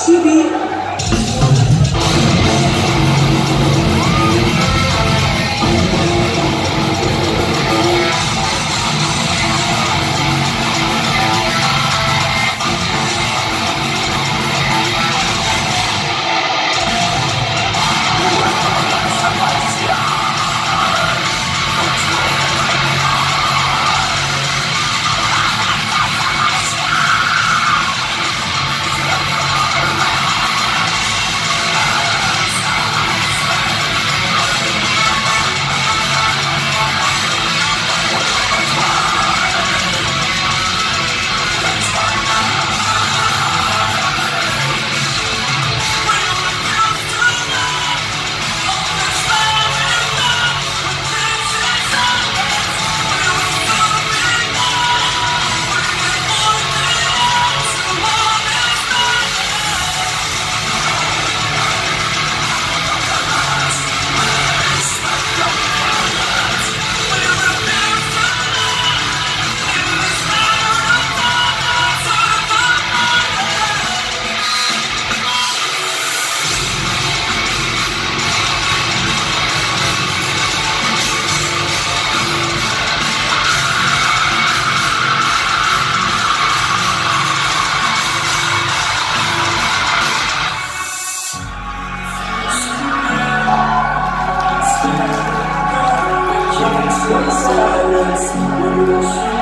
TV Senhor.